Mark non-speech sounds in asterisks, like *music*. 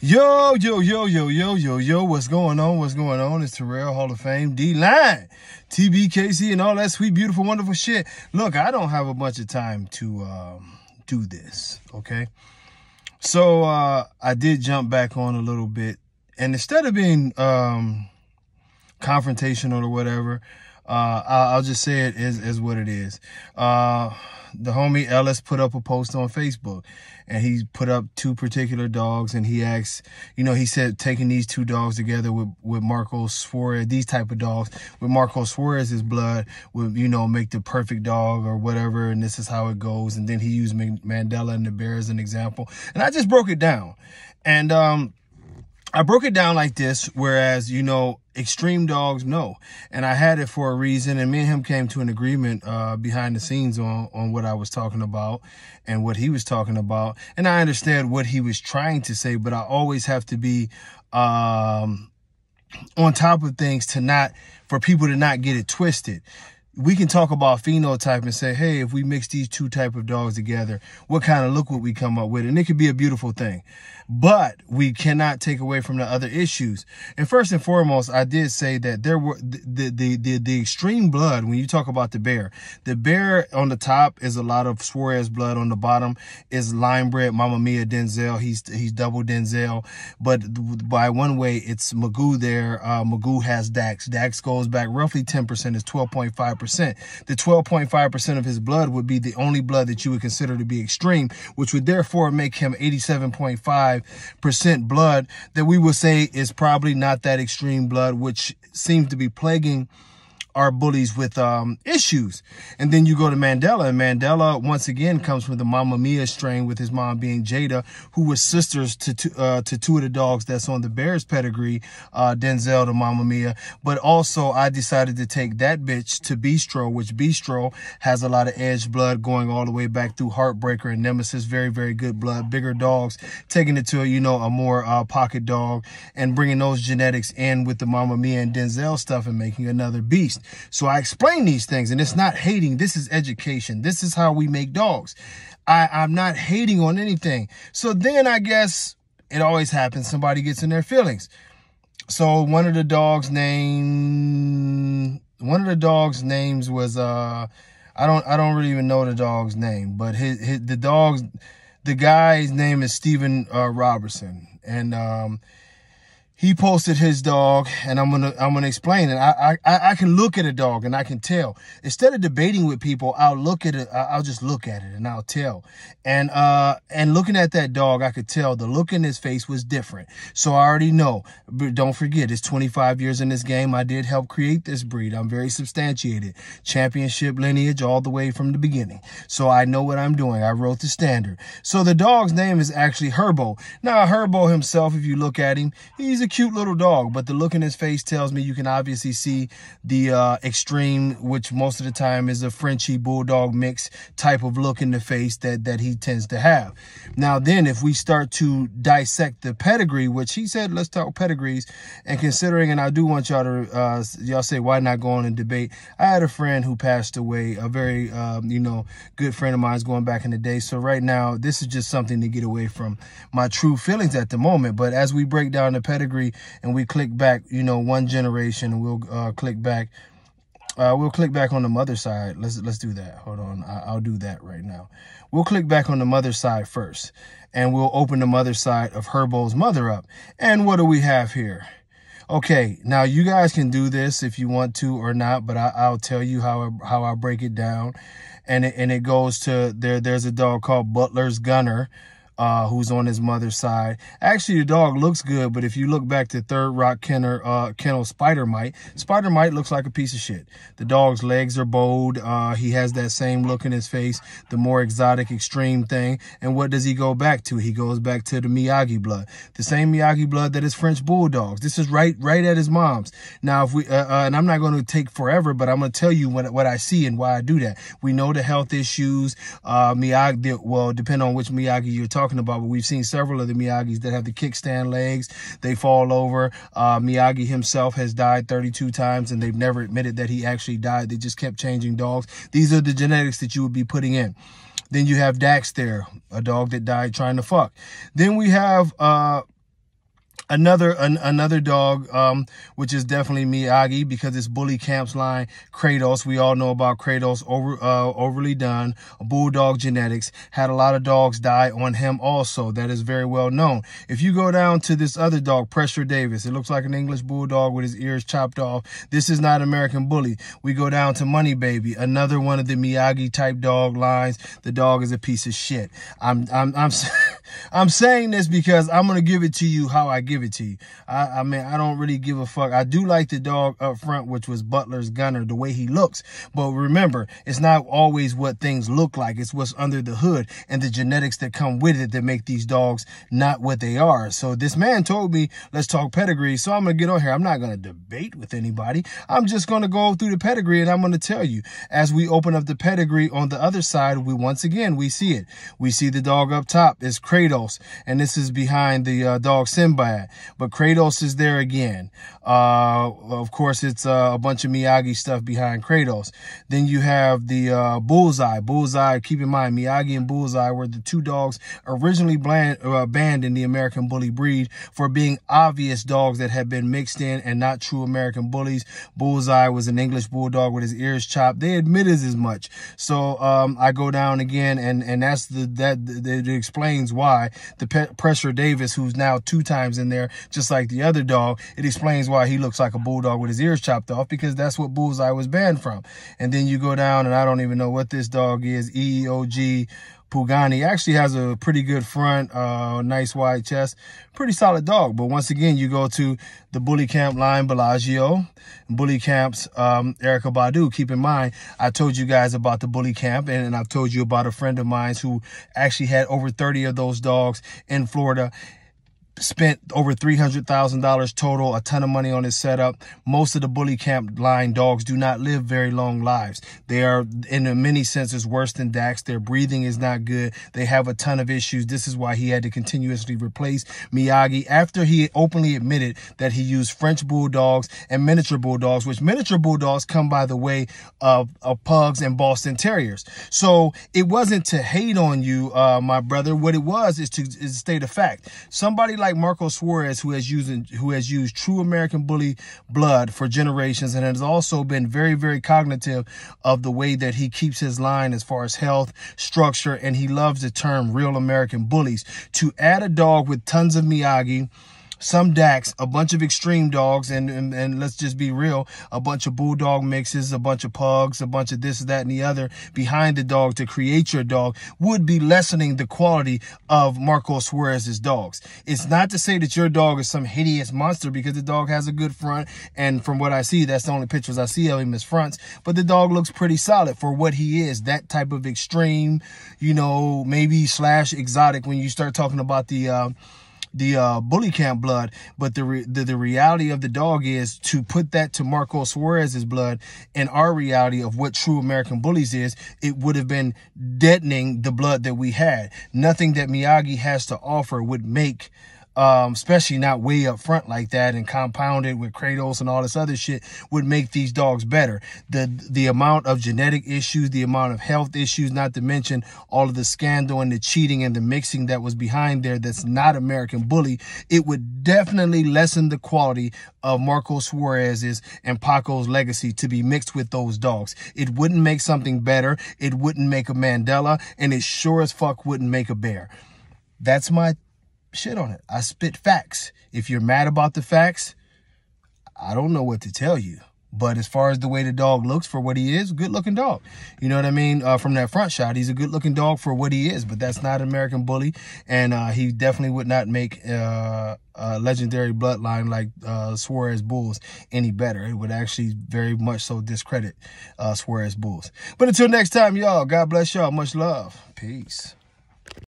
Yo, yo, yo, yo, yo, yo, yo, what's going on? What's going on? It's Terrell Hall of Fame, D-Line, TBKC, and all that sweet, beautiful, wonderful shit. Look, I don't have a bunch of time to um, do this, okay? So uh, I did jump back on a little bit, and instead of being um, confrontational or whatever, uh, I'll, just say it is, is what it is. Uh, the homie Ellis put up a post on Facebook and he put up two particular dogs and he asked, you know, he said taking these two dogs together with, with Marco Suarez, these type of dogs with Marco Suarez's blood would, you know, make the perfect dog or whatever. And this is how it goes. And then he used Mandela and the bear as an example. And I just broke it down. And, um, I broke it down like this, whereas, you know, extreme dogs, no. And I had it for a reason. And me and him came to an agreement uh, behind the scenes on, on what I was talking about and what he was talking about. And I understand what he was trying to say, but I always have to be um, on top of things to not, for people to not get it twisted we can talk about phenotype and say, hey, if we mix these two type of dogs together, what kind of look would we come up with? And it could be a beautiful thing. But we cannot take away from the other issues. And first and foremost, I did say that there were the the the, the extreme blood, when you talk about the bear, the bear on the top is a lot of Suarez blood. On the bottom is line bred Mamma Mia Denzel. He's he's double Denzel. But by one way, it's Magoo there. Uh, Magoo has Dax. Dax goes back roughly 10%, is 12.5 percent. The 12.5% of his blood would be the only blood that you would consider to be extreme, which would therefore make him 87.5% blood that we would say is probably not that extreme blood, which seems to be plaguing are bullies with um, issues. And then you go to Mandela, and Mandela once again comes from the Mamma Mia strain with his mom being Jada, who was sisters to to, uh, to two of the dogs that's on the Bears pedigree, uh, Denzel to Mamma Mia. But also, I decided to take that bitch to Bistro, which Bistro has a lot of edge blood going all the way back through Heartbreaker and Nemesis. Very, very good blood, bigger dogs, taking it to, you know, a more uh, pocket dog and bringing those genetics in with the Mamma Mia and Denzel stuff and making another beast. So I explain these things and it's not hating. This is education. This is how we make dogs. I, I'm not hating on anything. So then I guess it always happens. Somebody gets in their feelings. So one of the dogs name, one of the dogs names was, uh, I don't, I don't really even know the dog's name, but his, his the dog's, the guy's name is Stephen uh, Robertson. And, um, he posted his dog and I'm to I'm to explain it. I, I I can look at a dog and I can tell. Instead of debating with people, I'll look at it I'll just look at it and I'll tell. And uh and looking at that dog, I could tell the look in his face was different. So I already know. But don't forget, it's 25 years in this game. I did help create this breed. I'm very substantiated. Championship lineage all the way from the beginning. So I know what I'm doing. I wrote the standard. So the dog's name is actually Herbo. Now Herbo himself, if you look at him, he's a cute little dog, but the look in his face tells me you can obviously see the uh, extreme, which most of the time is a Frenchie Bulldog mix type of look in the face that, that he tends to have. Now then, if we start to dissect the pedigree, which he said, let's talk pedigrees, and considering, and I do want y'all to, uh, y'all say, why not go on and debate? I had a friend who passed away, a very, um, you know, good friend of mine going back in the day. So right now, this is just something to get away from my true feelings at the moment. But as we break down the pedigree, and we click back, you know, one generation and we'll uh, click back. Uh, we'll click back on the mother side. Let's let's do that. Hold on. I, will do that right now. We'll click back on the mother side first. And we'll open the mother side of Herbo's mother up. And what do we have here? Okay, now you guys can do this if you want to or not, but I, will tell you how I, how I break it down. And it, and it goes to, there. there's a dog called Butler's Gunner uh, who's on his mother's side. Actually, the dog looks good, but if you look back to Third Rock Kennel, uh, Kennel Spider Mite, Spider Mite looks like a piece of shit. The dog's legs are bowed. Uh, he has that same look in his face, the more exotic, extreme thing. And what does he go back to? He goes back to the Miyagi blood, the same Miyagi blood that is French Bulldogs. This is right, right at his mom's. Now, if we, uh, uh, and I'm not going to take forever, but I'm going to tell you what, what I see and why I do that. We know the health issues, uh, Miyagi, well, depending on which Miyagi you're talking talking about, but we've seen several of the Miyagis that have the kickstand legs. They fall over. Uh, Miyagi himself has died 32 times and they've never admitted that he actually died. They just kept changing dogs. These are the genetics that you would be putting in. Then you have Dax there, a dog that died trying to fuck. Then we have uh, Another an, another dog, um, which is definitely Miyagi because it's Bully Camps line, Kratos. We all know about Kratos, over, uh, overly done, Bulldog genetics. Had a lot of dogs die on him also. That is very well known. If you go down to this other dog, Pressure Davis, it looks like an English Bulldog with his ears chopped off. This is not American Bully. We go down to Money Baby, another one of the Miyagi type dog lines. The dog is a piece of shit. I'm, I'm, I'm, *laughs* I'm saying this because I'm going to give it to you how I give to you. I, I mean, I don't really give a fuck. I do like the dog up front, which was Butler's Gunner, the way he looks. But remember, it's not always what things look like. It's what's under the hood and the genetics that come with it that make these dogs not what they are. So this man told me, let's talk pedigree. So I'm going to get on here. I'm not going to debate with anybody. I'm just going to go through the pedigree and I'm going to tell you as we open up the pedigree on the other side, we once again, we see it. We see the dog up top is Kratos and this is behind the uh, dog Sinbad. But Kratos is there again. Uh, of course, it's uh, a bunch of Miyagi stuff behind Kratos. Then you have the uh, Bullseye. Bullseye, keep in mind, Miyagi and Bullseye were the two dogs originally bland, uh, banned in the American Bully breed for being obvious dogs that had been mixed in and not true American bullies. Bullseye was an English Bulldog with his ears chopped. They admitted as much. So um, I go down again, and, and that's the that, that explains why the Pressure Davis, who's now two times in there, just like the other dog, it explains why he looks like a bulldog with his ears chopped off because that's what Bullseye was banned from. And then you go down, and I don't even know what this dog is, EEOG Pugani actually has a pretty good front, uh, nice wide chest, pretty solid dog. But once again, you go to the Bully Camp line Bellagio, Bully Camps um, Erykah Badu. Keep in mind, I told you guys about the Bully Camp, and, and I've told you about a friend of mine who actually had over 30 of those dogs in Florida spent over $300,000 total, a ton of money on his setup. Most of the bully camp line dogs do not live very long lives. They are, in many senses, worse than Dax. Their breathing is not good. They have a ton of issues. This is why he had to continuously replace Miyagi after he openly admitted that he used French bulldogs and miniature bulldogs, which miniature bulldogs come by the way of, of pugs and Boston terriers. So it wasn't to hate on you, uh, my brother. What it was is to, is to state a fact. Somebody like Marco Suarez, who has used who has used true American bully blood for generations, and has also been very, very cognitive of the way that he keeps his line as far as health, structure, and he loves the term real American bullies. To add a dog with tons of Miyagi, some Dax, a bunch of extreme dogs, and, and, and let's just be real, a bunch of bulldog mixes, a bunch of pugs, a bunch of this, that, and the other behind the dog to create your dog would be lessening the quality of Marco Suarez's dogs. It's not to say that your dog is some hideous monster because the dog has a good front, and from what I see, that's the only pictures I see of him is fronts, but the dog looks pretty solid for what he is, that type of extreme, you know, maybe slash exotic when you start talking about the, uh, the uh, bully camp blood, but the, the the reality of the dog is to put that to Marco Suarez's blood and our reality of what true American bullies is, it would have been deadening the blood that we had. Nothing that Miyagi has to offer would make um, especially not way up front like that and compounded with Kratos and all this other shit would make these dogs better. The the amount of genetic issues, the amount of health issues, not to mention all of the scandal and the cheating and the mixing that was behind there that's not American Bully, it would definitely lessen the quality of Marco Suarez's and Paco's legacy to be mixed with those dogs. It wouldn't make something better. It wouldn't make a Mandela and it sure as fuck wouldn't make a bear. That's my shit on it. I spit facts. If you're mad about the facts, I don't know what to tell you. But as far as the way the dog looks for what he is, good looking dog. You know what I mean? Uh, from that front shot, he's a good looking dog for what he is, but that's not an American bully. And uh, he definitely would not make uh, a legendary bloodline like uh, Suarez Bulls any better. It would actually very much so discredit uh, Suarez Bulls. But until next time, y'all, God bless y'all. Much love. Peace.